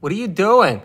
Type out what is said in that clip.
What are you doing?